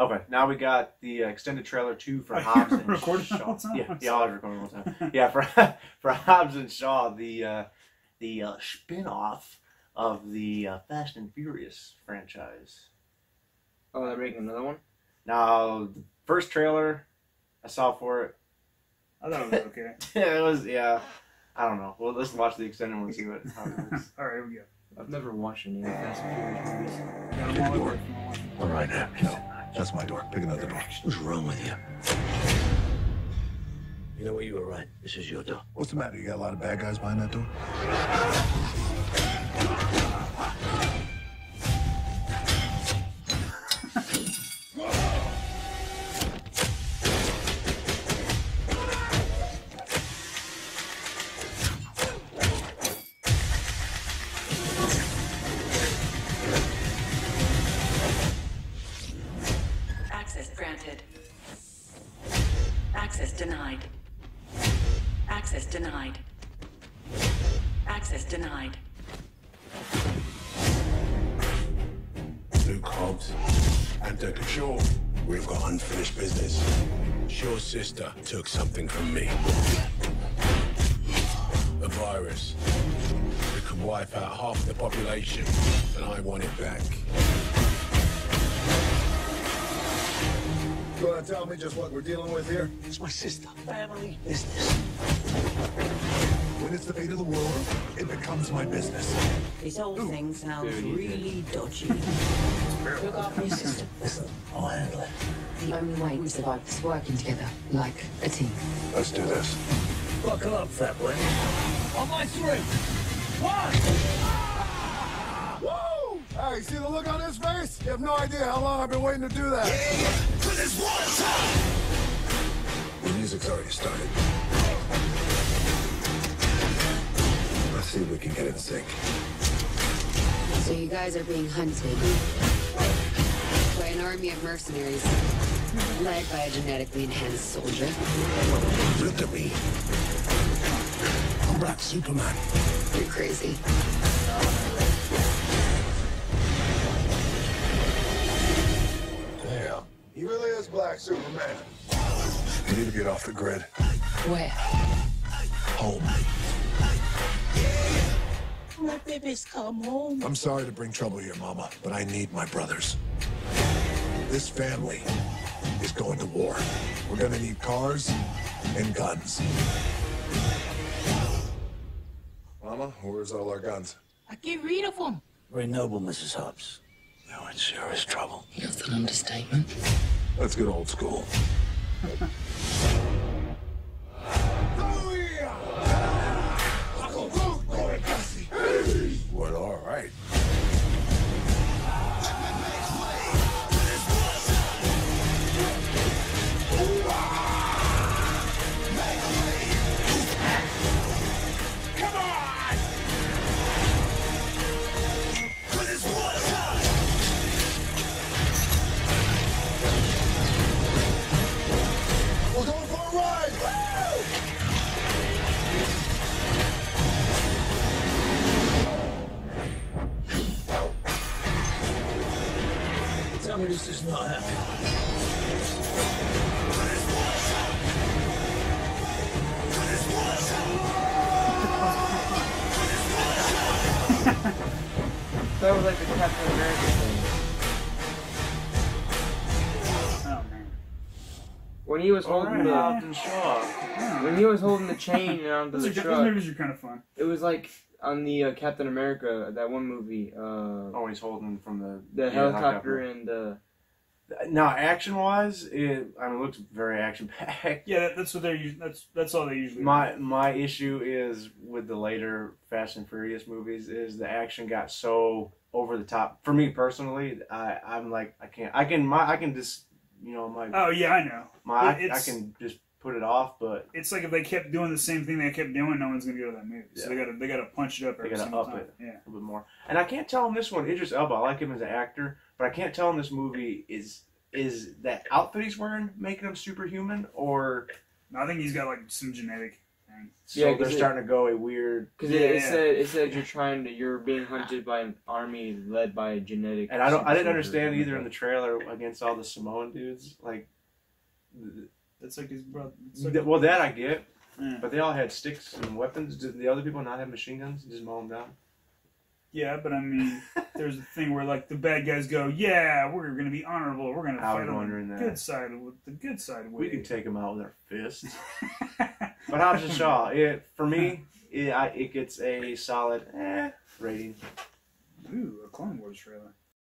Okay, now we got the uh, extended trailer two for Hobbs and Recording the Shaw. whole time? Yeah, yeah, I was recording the time. Yeah, for for Hobbs and Shaw, the uh, the uh, spin-off of the uh, Fast and Furious franchise. Oh, they're making another one. Now, the first trailer I saw for it, I thought it was okay. Yeah, it was yeah. I don't know. Well, let's watch the extended one and see what how it works. All right, here we go. I've never watched any of the Fast and Furious movies. Got them all over. All right, now. That's my door. Pick another door. What's wrong with you? You know what? You were right. This is your door. What's the matter? You got a lot of bad guys behind that door? Access granted. Access denied. Access denied. Access denied. Luke Hobbs and Deckard Shaw. We've got unfinished business. Shaw's sister took something from me. A virus. It could wipe out half the population, and I want it back. You want to tell me just what we're dealing with here? It's my sister. Family business. When it's the fate of the world, it becomes my business. This whole thing sounds really dodgy. Look after your sister. Listen, I'll handle it. The only way we survive is working together, like a team. Let's do this. Buckle up, fat boy. On my three. One! Woo! Hey, see the look on his face? You have no idea how long I've been waiting to do that. The music's already started. Let's see if we can get it in sync. So you guys are being hunted by an army of mercenaries led by a genetically enhanced soldier. Look at me. I'm Black Superman. You're crazy. He really is Black Superman. We need to get off the grid. Where? Home. My baby's come home. I'm sorry to bring trouble here, Mama, but I need my brothers. This family is going to war. We're gonna need cars and guns. Mama, where's all our guns? I get rid of them. Very noble, Mrs. Hobbs. You're in serious trouble. That's an understatement. Let's get old school. Tell this is not happening. That was like the Captain America thing. Oh man. When he was All holding right, Hobbs the when he was holding the chain onto Those, the are, those truck, movies are kind of fun. it was like on the uh, Captain America that one movie, uh, Always holding from the the yeah, helicopter and uh, Now, action wise, it I mean, it looks very action packed. Yeah, that, that's what they're. us- That's that's all they usually. My my issue is with the later Fast and Furious movies is the action got so over the top. For me personally, I I'm like I can't I can my I can just you know my Oh yeah, I know. my I, I can just put it off, but It's like if they kept doing the same thing they kept doing, no one's gonna go to that movie. So they gotta they gotta punch it up They every gotta single up time. it. Yeah. a little bit more. And I can't tell in this one Idris Elba. I like him as an actor, but I can't tell in this movie is is that outfit he's wearing making him superhuman or I think he's got like some genetic thing. So Yeah, 'cause they're it- starting to go a weird. Because Yeah, it, it yeah. said it said you're trying to you're being hunted by an army led by a genetic. And I don't. I didn't understand either in the trailer against all the Samoan dudes. Like, th- That's like his brother. Like, th- well, that I get, yeah. but they all had sticks and weapons. Did the other people not have machine guns? Just mow them down. yeah, but I mean, there's a thing where like the bad guys go, "Yeah, we're gonna be honorable. We're gonna I fight on the that. good side with the good side way." We could take them out with our fists. But Hobbs and Shaw, it for me, it, I, it gets a solid eh, rating. Ooh, a Clone Wars trailer.